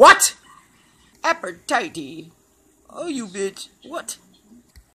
What? Appetite. Oh, you bitch. What?